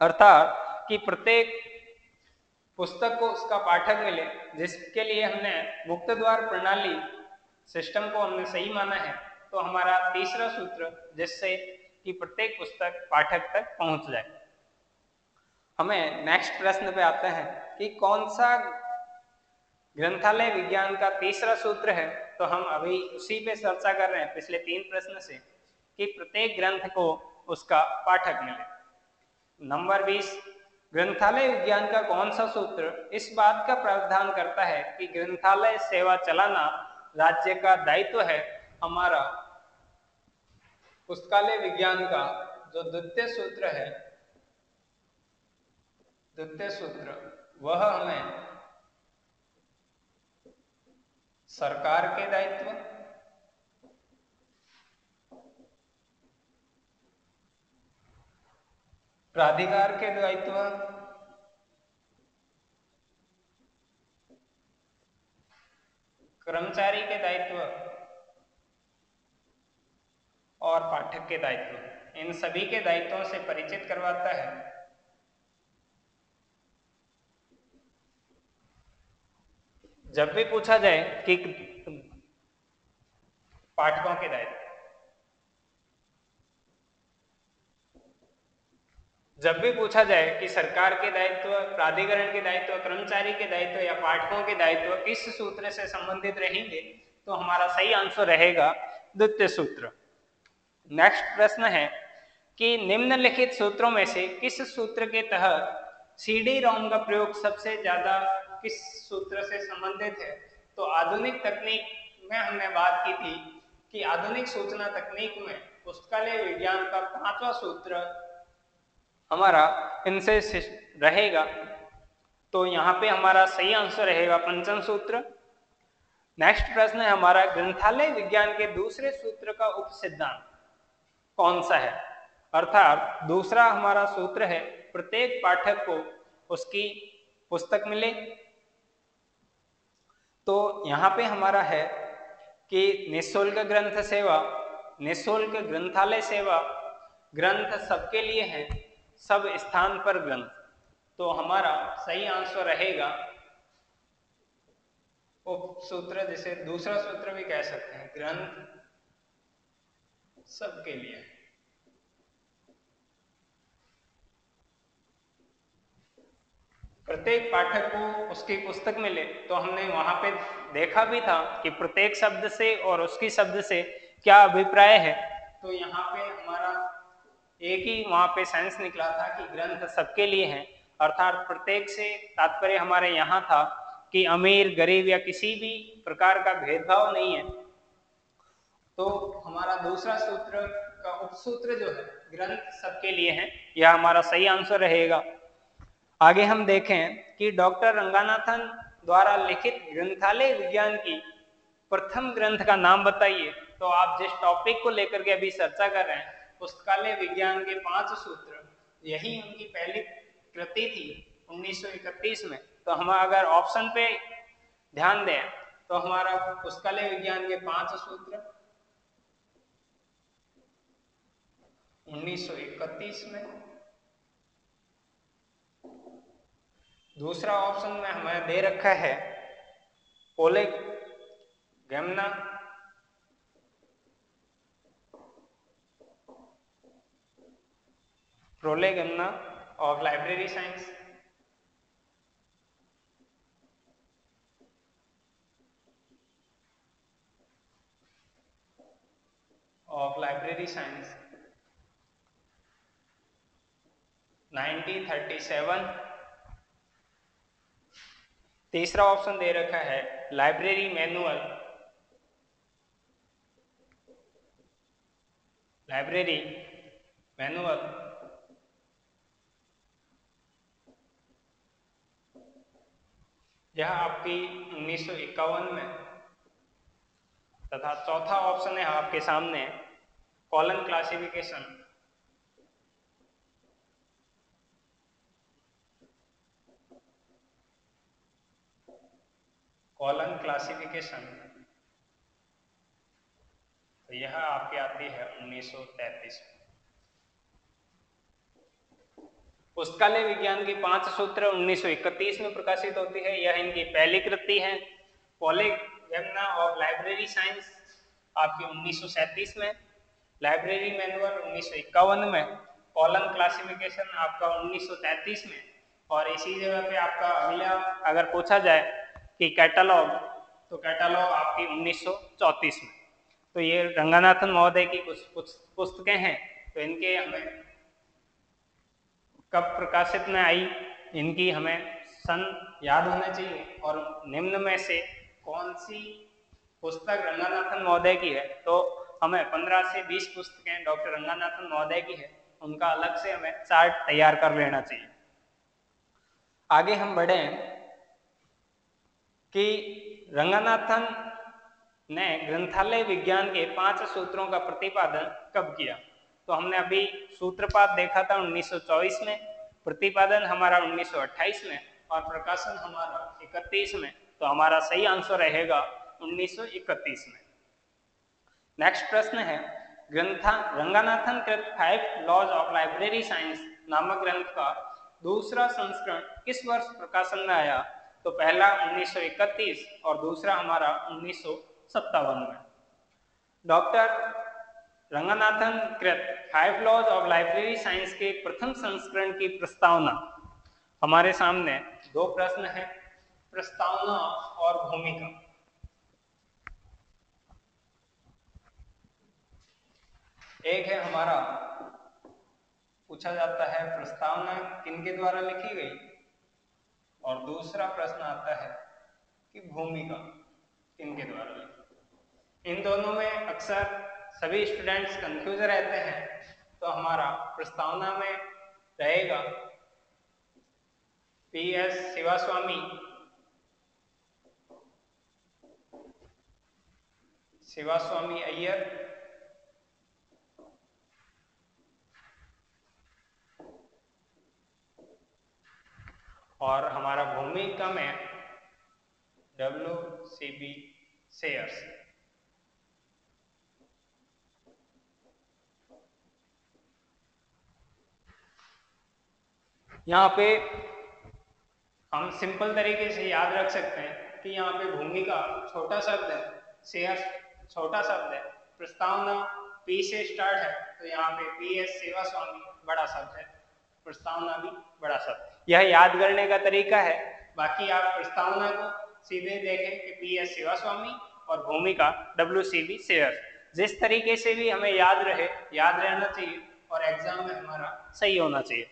अर्थात कि प्रत्येक पुस्तक को उसका पाठक मिले, जिसके लिए हमने मुक्त द्वार प्रणाली सिस्टम को हमने सही माना है तो हमारा तीसरा सूत्र जिससे कि प्रत्येक पुस्तक पाठक तक पहुँच जाए। हमें नेक्स्ट प्रश्न पे आते हैं कि कौन सा ग्रंथालय विज्ञान का तीसरा सूत्र है? तो हम अभी उसी पे चर्चा कर रहे हैं पिछले तीन प्रश्न से कि प्रत्येक ग्रंथ को उसका पाठक मिले। नंबर बीस, ग्रंथालय विज्ञान का कौन सा सूत्र इस बात का प्रावधान करता है कि ग्रंथालय सेवा चलाना राज्य का दायित्व है? हमारा पुस्तकालय विज्ञान का जो द्वितीय सूत्र है द्वितीय सूत्र, वह हमें सरकार के दायित्व, प्राधिकार के दायित्व, कर्मचारी के दायित्व और पाठक के दायित्व। इन सभी के दायित्वों से परिचित करवाता है। जब भी पूछा जाए कि पाठकों के दायित्व जब भी पूछा जाए कि सरकार के दायित्व, प्राधिकरण के दायित्व, कर्मचारी के दायित्व या पाठकों के दायित्व किस सूत्र से संबंधित रहेंगे तो हमारा सही आंसर रहेगा द्वितीय सूत्र। नेक्स्ट प्रश्न है कि निम्नलिखित सूत्रों में से किस सूत्र के तहत सीडी रोम का प्रयोग सबसे ज़्यादा किस सूत्र से संबंधित है? तो आधुनिक तकनीक में हमने बात की थी कि आधुनिक सूचना तकनीक में पुस्तकालय विज्ञान का पांचवा सूत्र हमारा इनसे रहेगा। तो यहाँ पे हमारा सही आंसर रहेगा पंचम सूत्र। नेक्स्ट प्रश्न है हमारा, ग्रंथालय विज्ञान के दूसरे सूत्र का उप कौन सा है? अर्थात दूसरा हमारा सूत्र है, प्रत्येक पाठक को उसकी पुस्तक मिले तो यहाँ पे हमारा है कि निःशुल्क ग्रंथ सेवा, निशुल्क ग्रंथालय सेवा, ग्रंथ सबके लिए है, सब स्थान पर ग्रंथ। तो हमारा सही आंसर रहेगा उप सूत्र जिसे दूसरा सूत्र भी कह सकते हैं, ग्रंथ सबके लिए। प्रत्येक पाठक को उसकी पुस्तक मिले तो हमने वहाँ पे देखा भी था कि प्रत्येक शब्द से और उसकी शब्द से क्या अभिप्राय है। तो यहाँ पे हमारा एक ही वहाँ पे सेंस निकला था कि ग्रंथ सबके लिए है। अर्थात प्रत्येक से तात्पर्य हमारे यहाँ था कि अमीर, गरीब या किसी भी प्रकार का भेदभाव नहीं है। तो हमारा दूसरा सूत्र का उपसूत्र जो है, ग्रंथ सबके लिए है, यह हमारा सही आंसर रहेगा। आगे हम देखें कि डॉक्टर रंगानाथन द्वारा लिखित ग्रंथालय विज्ञान की प्रथम ग्रंथ का नाम बताइए। तो आप जिस टॉपिक को लेकर के अभी चर्चा कर रहे हैं, पुस्तकालय विज्ञान के पाँच सूत्र, यही उनकी पहली कृति थी 1931 में। तो हम अगर ऑप्शन पे ध्यान दें तो हमारा पुस्तकालय विज्ञान के पाँच सूत्र 1931 में दूसरा ऑप्शन में हमें दे रखा है prolegomena prolegomena of library science of library science 1937 तीसरा ऑप्शन दे रखा है, लाइब्रेरी मैनुअल। Library manual. यह आपकी उन्नीस सौ इक्यावन में। तथा चौथा ऑप्शन है आपके सामने कॉलन क्लासिफिकेशन। Colon classification. तो यह आपकी आती है 1933 पुस्तकालय विज्ञान की पाँच सूत्र 1931 में प्रकाशित होती है। यह इनकी पहली कृति है। पॉलिगेमना ऑफ़ लाइब्रेरी साइंस आपकी 1937 में। लाइब्रेरी मैनुअल उन्नीस सौ इक्यावन में। कॉलन क्लासिफिकेशन आपका 1933 में। और इसी जगह पे आपका अगला अगर पूछा जाए कि कैटलॉग तो कैटलॉग आपकी 1934 में। तो ये रंगानाथन महोदय की कुछ पुस्तकें हैं तो इनके हमें कब प्रकाशित में आई, इनकी हमें सन याद होना चाहिए, और निम्न में से कौन सी पुस्तक रंगानाथन महोदय की है तो हमें 15 से 20 पुस्तकें डॉक्टर रंगानाथन महोदय की है, उनका अलग से हमें चार्ट तैयार कर लेना चाहिए। आगे हम बढ़े कि रंगनाथन ने ग्रंथालय विज्ञान के पाँच सूत्रों का प्रतिपादन कब किया? तो हमने अभी सूत्रपात देखा था 1924 में, प्रतिपादन हमारा 1928 में और प्रकाशन हमारा 31 में। तो हमारा सही आंसर रहेगा 1931 में। नेक्स्ट प्रश्न है, ग्रंथा रंगानाथन कृत five laws of library science नामक ग्रंथ का दूसरा संस्करण किस वर्ष प्रकाशन में आया? तो पहला 1931 और दूसरा हमारा उन्नीस सौ सत्तावन में। डॉक्टर रंगनाथन कृत, five laws of library science के प्रथम संस्करण की प्रस्तावना। हमारे सामने दो प्रश्न है, प्रस्तावना और भूमिका। एक है हमारा, पूछा जाता है प्रस्तावना किनके द्वारा लिखी गई? और दूसरा प्रश्न आता है कि भूमिका किनके द्वारा लिखी इन दोनों में अक्सर सभी स्टूडेंट्स कंफ्यूज रहते हैं तो हमारा प्रस्तावना में रहेगा पी एस शिवास्वामी शिवास्वामी अय्यर और हमारा भूमिका में डब्ल्यू सी बी शेयर्स यहाँ पे हम सिंपल तरीके से याद रख सकते हैं कि यहाँ पे भूमिका छोटा शब्द है शेयर छोटा शब्द है। प्रस्तावना पी से स्टार्ट है तो यहाँ पे पी एस सेवा स्वामी बड़ा शब्द है, प्रस्तावना भी बड़ा शब्द है। यह याद करने का तरीका है। बाकी आप प्रस्तावना को सीधे देखें कि पी एस शिवा स्वामी और भूमिका डब्ल्यू सी बी शेयर जिस तरीके से भी हमें याद रहे, याद रहना चाहिए और एग्ज़ाम में हमारा सही होना चाहिए।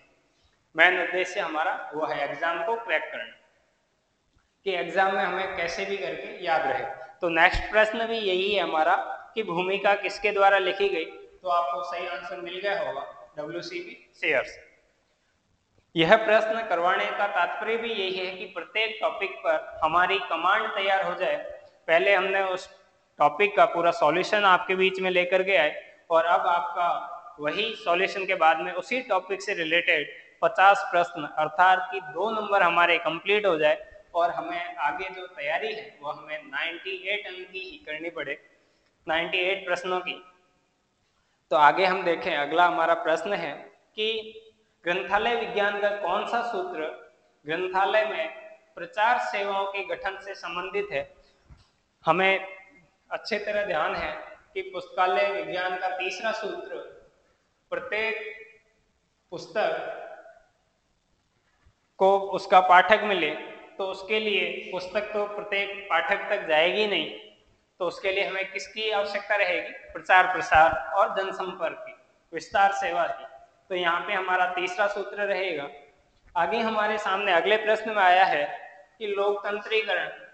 मेन उद्देश्य हमारा वो है एग्ज़ाम को क्रैक करना, कि एग्ज़ाम में हमें कैसे भी करके याद रहे। तो नेक्स्ट प्रश्न भी यही है हमारा कि भूमिका किसके द्वारा लिखी गई? तो आपको सही आंसर मिल गया होगा डब्ल्यू सी बी शेयर्स यह प्रश्न करवाने का तात्पर्य भी यही है कि प्रत्येक टॉपिक पर हमारी कमांड तैयार हो जाए। पहले हमने उस टॉपिक का पूरा सॉल्यूशन आपके बीच में लेकर के आए और अब आपका वही सॉल्यूशन के बाद में उसी टॉपिक से रिलेटेड 50 प्रश्न, अर्थात कि दो नंबर हमारे कंप्लीट हो जाए और हमें आगे जो तैयारी है, वो हमें 98 अंक की ही करनी पड़े। 98 प्रश्नों की। तो आगे हम देखें, अगला हमारा प्रश्न है कि ग्रंथालय विज्ञान का कौन सा सूत्र ग्रंथालय में प्रचार सेवाओं के गठन से संबंधित है? हमें अच्छे तरह ध्यान है कि पुस्तकालय विज्ञान का तीसरा सूत्र प्रत्येक पुस्तक को उसका पाठक मिले तो उसके लिए पुस्तक तो प्रत्येक पाठक तक जाएगी नहीं तो उसके लिए हमें किसकी आवश्यकता रहेगी? प्रचार प्रसार और जनसंपर्क की, विस्तार सेवा की। तो यहाँ पे हमारा तीसरा सूत्र रहेगा। आगे हमारे सामने अगले प्रश्न में आया है कि लोकतंत्रीकरण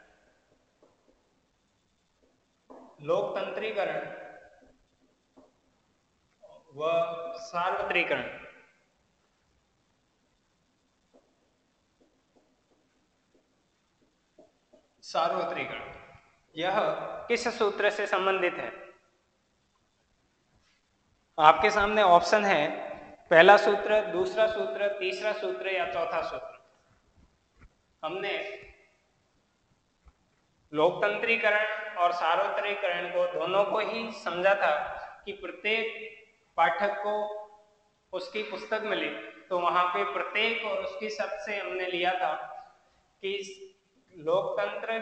लोकतंत्रीकरण व सार्वत्रीकरण। सार्वत्रिकरण, यह किस सूत्र से संबंधित है? आपके सामने ऑप्शन है पहला सूत्र, दूसरा सूत्र, तीसरा सूत्र या चौथा सूत्र? हमने लोकतंत्रीकरण और सार्वत्रिकरण को दोनों को ही समझा था कि प्रत्येक पाठक को उसकी पुस्तक मिले। तो वहाँ पे प्रत्येक और उसकी सबसे हमने लिया था कि लोकतंत्र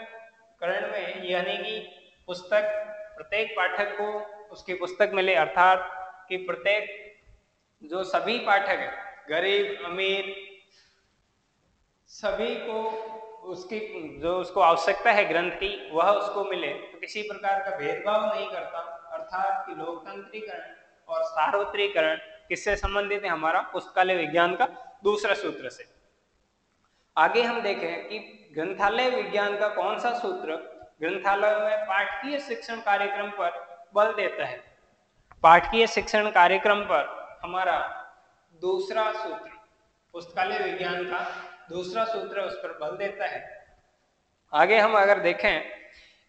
करण में यानी कि पुस्तक, प्रत्येक पाठक को उसकी पुस्तक मिले। अर्थात कि प्रत्येक जो सभी पाठक गरीब, अमीर, सभी को उसकी, जो उसको आवश्यकता है ग्रंथ की वह उसको मिले तो किसी प्रकार का भेदभाव नहीं करता, अर्थात कि लोकतंत्रीकरण और सार्वत्रीकरण किससे संबंधित है? हमारा पुस्तकालय विज्ञान का दूसरा सूत्र से। आगे हम देखें कि ग्रंथालय विज्ञान का कौन सा सूत्र ग्रंथालय में पाठकीय शिक्षण कार्यक्रम पर बल देता है? पाठकीय शिक्षण कार्यक्रम पर हमारा दूसरा सूत्र, पुस्तकालय विज्ञान का दूसरा सूत्र उस पर बल देता है। आगे हम अगर देखें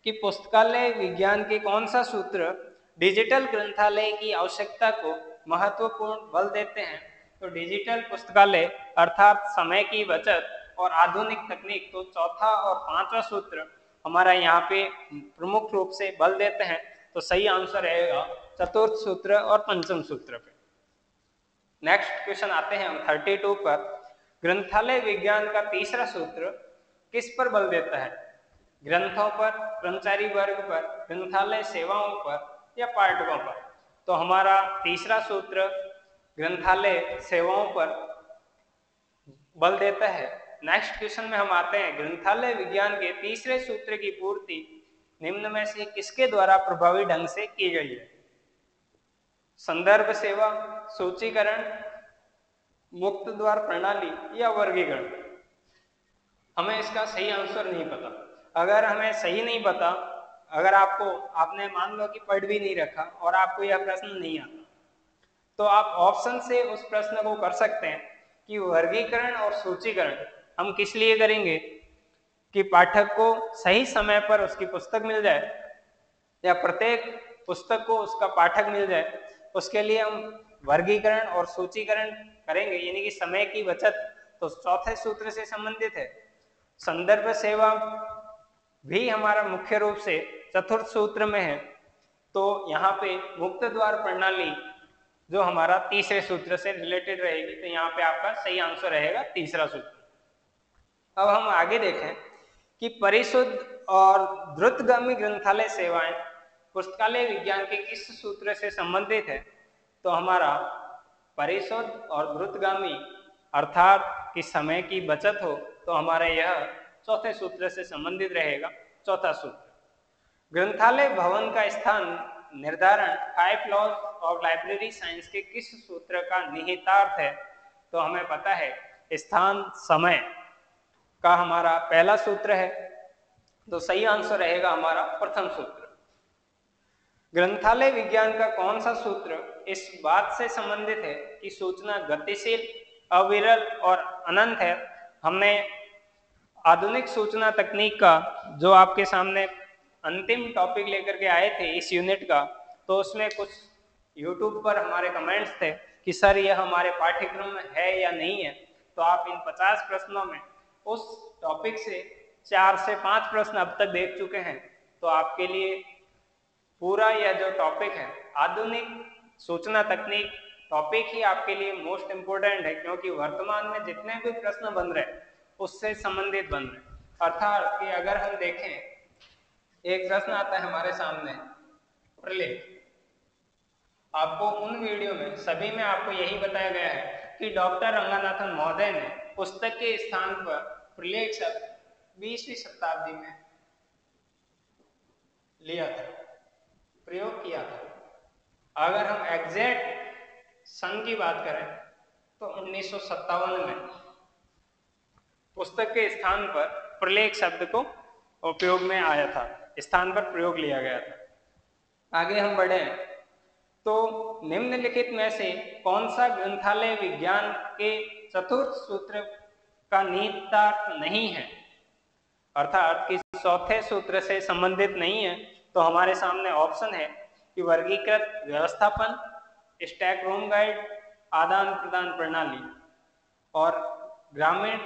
कि पुस्तकालय विज्ञान के कौन सा सूत्र डिजिटल ग्रंथालय की आवश्यकता को महत्वपूर्ण बल देते हैं तो डिजिटल पुस्तकालय अर्थात समय की बचत और आधुनिक तकनीक तो चौथा और पांचवा सूत्र हमारा यहाँ पे प्रमुख रूप से बल देते हैं। तो सही आंसर रहेगा चतुर्थ सूत्र और पंचम सूत्र पे। नेक्स्ट क्वेश्चन आते हैं हम थर्टी टू पर। ग्रंथालय विज्ञान का तीसरा सूत्र किस पर बल देता है? ग्रंथों पर कर्मचारी वर्ग पर, ग्रंथालय सेवाओं पर या पाठकों पर? तो हमारा तीसरा सूत्र ग्रंथालय सेवाओं पर बल देता है। नेक्स्ट क्वेश्चन में हम आते हैं। ग्रंथालय विज्ञान के तीसरे सूत्र की पूर्ति निम्न में से किसके द्वारा प्रभावी ढंग से की गई है? संदर्भ सेवा सूचीकरण मुक्त द्वार प्रणाली, या वर्गीकरण? हमें इसका सही आंसर नहीं पता। अगर हमें सही नहीं पता, अगर आपको, आपने मान लो कि पढ़ भी नहीं रखा और आपको यह प्रश्न नहीं आता तो आप ऑप्शन से उस प्रश्न को कर सकते हैं कि वर्गीकरण और सूचीकरण हम किस लिए करेंगे? कि पाठक को सही समय पर उसकी पुस्तक मिल जाए, या प्रत्येक पुस्तक को उसका पाठक मिल जाए, उसके लिए हम वर्गीकरण और सूचीकरण करेंगे, यानी कि समय की बचत तो चौथे सूत्र से संबंधित है। संदर्भ सेवा भी हमारा मुख्य रूप से चतुर्थ सूत्र में है। तो यहाँ पे मुक्त द्वार प्रणाली जो हमारा तीसरे सूत्र से रिलेटेड रहेगी तो यहाँ पे आपका सही आंसर रहेगा तीसरा सूत्र। अब हम आगे देखें कि परिशुद्ध और द्रुतगामी ग्रंथालय सेवाएँ पुस्तकालय विज्ञान के किस सूत्र से संबंधित है। तो हमारा परिशुद्ध और द्रुतगामी अर्थात कि समय की बचत हो तो हमारा यह चौथे सूत्र से संबंधित रहेगा। चौथा सूत्र। ग्रंथालय भवन का स्थान निर्धारण five laws of library science के किस सूत्र का निहितार्थ है तो हमें पता है, स्थान, समय का हमारा पहला सूत्र है। तो सही आंसर रहेगा हमारा प्रथम सूत्र। ग्रंथालय विज्ञान का कौन सा सूत्र इस बात से संबंधित है कि सूचना गतिशील, अविरल और अनंत है। हमने आधुनिक सूचना तकनीक का, जो आपके सामने अंतिम टॉपिक लेकर के आए थे इस यूनिट का तो उसमें कुछ यूट्यूब पर हमारे कमेंट्स थे कि, सर, यह हमारे पाठ्यक्रम में है या नहीं है? तो आप इन 50 प्रश्नों में उस टॉपिक से चार से पाँच प्रश्न अब तक देख चुके हैं। तो आपके लिए पूरा यह जो टॉपिक है, आधुनिक सूचना तकनीक टॉपिक ही आपके लिए मोस्ट इंपोर्टेंट है, क्योंकि वर्तमान में जितने भी प्रश्न बन रहे उससे संबंधित बन रहे अर्थात कि अगर हम देखें, एक प्रश्न आता है हमारे सामने प्रलेख आपको उन वीडियो में, सभी में आपको यही बताया गया है कि डॉक्टर रंगानाथन महोदय ने पुस्तक के स्थान पर प्रलेख शब्द बीसवीं शताब्दी में लिया था, प्रयोग किया था। अगर हम एग्जैक्ट सन की बात करें तो उन्नीस सौ सत्तावन में पुस्तक के स्थान पर प्रलेख शब्द को उपयोग में आया था। स्थान पर प्रयोग लिया गया था। आगे हम बढ़े तो निम्नलिखित में से कौन सा ग्रंथालय विज्ञान के चतुर्थ सूत्र का निहितार्थ नहीं है? अर्थात किसी चौथे सूत्र से संबंधित नहीं है तो हमारे सामने ऑप्शन है कि वर्गीकृत व्यवस्थापन, स्टैक रूम गाइड, आदान प्रदान प्रणाली और ग्रामीण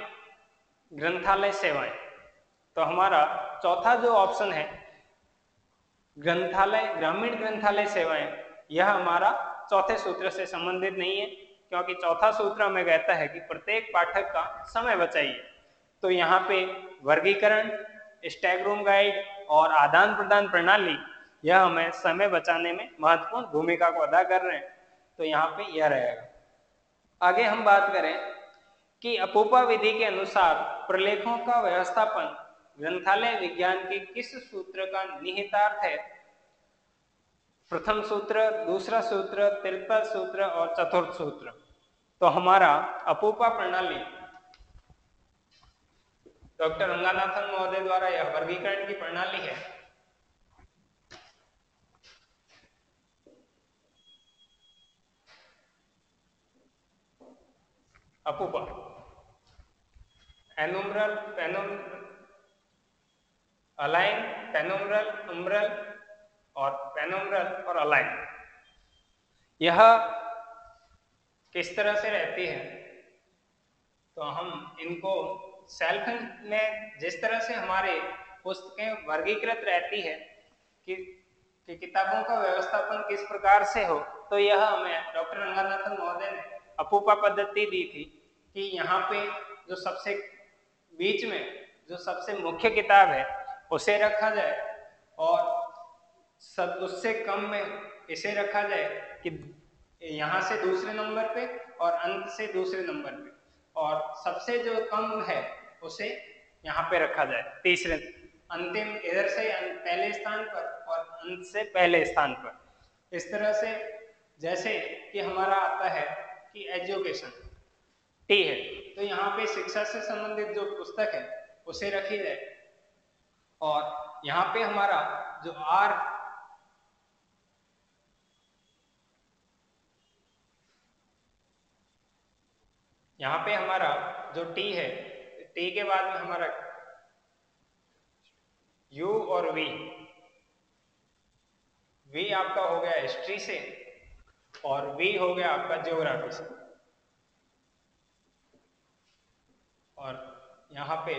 ग्रंथालय सेवाएँ। तो हमारा चौथा जो ऑप्शन है, ग्रंथालय, ग्रामीण ग्रंथालय सेवाएँ, यह हमारा चौथे सूत्र से संबंधित नहीं है, क्योंकि चौथा सूत्र हमें कहता है कि प्रत्येक पाठक का समय बचाइए। तो यहाँ पे वर्गीकरण स्टैग रूम गाइड और आदान प्रदान प्रणाली यह हमें समय बचाने में महत्वपूर्ण भूमिका को अदा कर रहे हैं। तो यहाँ पे यह रहेगा। आगे हम बात करें कि अपूपा विधि के अनुसार प्रलेखों का व्यवस्थापन ग्रंथालय विज्ञान के किस सूत्र का निहितार्थ है? प्रथम सूत्र, दूसरा सूत्र तृतीय सूत्र और चतुर्थ सूत्र। तो हमारा अपूपा प्रणाली। डॉक्टर रंगानाथन महोदय द्वारा यह वर्गीकरण की प्रणाली है। अपूपा एनुमरल पेनुम अलाइन पेनुमरल उमरल और पेनुमरल और अलाइन यह किस तरह से रहती है? तो हम इनको सेल्फ में जिस तरह से हमारे पुस्तकें वर्गीकृत रहती है कि, कि किताबों का व्यवस्थापन किस प्रकार से हो तो यह हमें डॉक्टर रंगानाथन महोदय ने अपूपा पद्धति दी थी। कि यहाँ पे जो सबसे बीच में, जो सबसे मुख्य किताब है, उसे रखा जाए और सब, उससे कम में इसे रखा जाए कि यहाँ से दूसरे नंबर पे और अंत से दूसरे नंबर पे। और सबसे जो कम है, उसे यहाँ पे रखा जाए। तीसरे, अंतिम, इधर से पहले स्थान पर और अंत से पहले स्थान पर। इस तरह से, जैसे कि हमारा आता है कि एजुकेशन। टी है। तो यहाँ पे शिक्षा से संबंधित जो पुस्तक है, उसे रखी जाए और यहाँ पे हमारा जो आर, यहाँ पे हमारा जो टी है, टी के बाद में हमारा यू और वी वी आपका हो गया हिस्ट्री से और वी हो गया आपका जियोग्राफी से। और यहाँ पे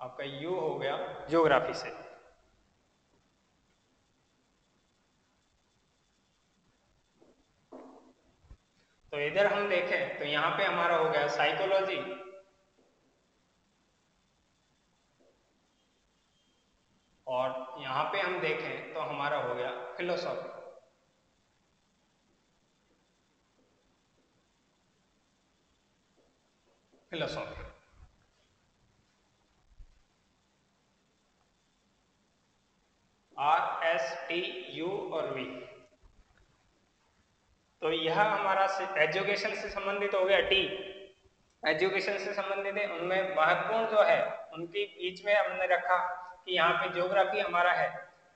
आपका यू हो गया जियोग्राफी से। तो इधर हम देखें तो यहाँ पे हमारा हो गया साइकोलॉजी और यहाँ पे हम देखें तो हमारा हो गया philosophy R S T U और वी तो यह हमारा एजुकेशन से संबंधित हो गया टी एजुकेशन से संबंधित है, उनमें महत्वपूर्ण जो है, उनके बीच में हमने रखा कि यहाँ पे ज्योग्राफी हमारा है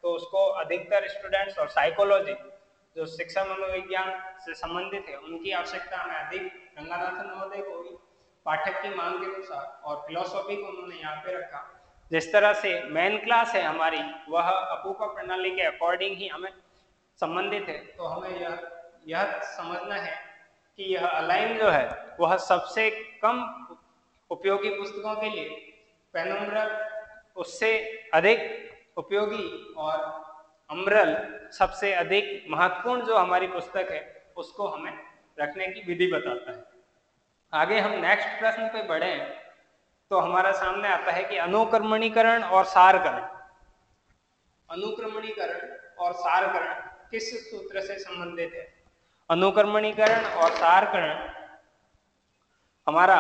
तो उसको अधिकतर स्टूडेंट्स और साइकोलॉजी जो शिक्षा मनोविज्ञान से संबंधित है, उनकी आवश्यकता हमें अधिक गंगानाथन महोदय को भी पाठक की मांग के अनुसार और फिलोसॉफी को उन्होंने यहाँ पे रखा। जिस तरह से मेन क्लास है हमारी, वह अपूपा प्रणाली के अकॉर्डिंग ही हमें संबंधित है तो हमें यह यह समझना है कि यह अलाइन जो है, वह सबसे कम उपयोगी पुस्तकों के लिए पेनुम्ब्रल उससे अधिक उपयोगी और अम्ब्रल सबसे अधिक महत्वपूर्ण जो हमारी पुस्तक है, उसको हमें रखने की विधि बताता है। आगे हम नेक्स्ट प्रश्न पे बढ़े तो हमारा सामने आता है कि अनुक्रमणीकरण और सारकरण अनुक्रमणीकरण और सारकरण किस सूत्र से संबंधित है? अनुक्रमणीकरण और सारकरण हमारा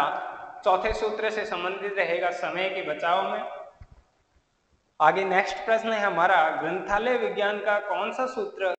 चौथे सूत्र से संबंधित रहेगा समय के बचाव में। आगे नेक्स्ट प्रश्न है हमारा, ग्रंथालय विज्ञान का कौन सा सूत्र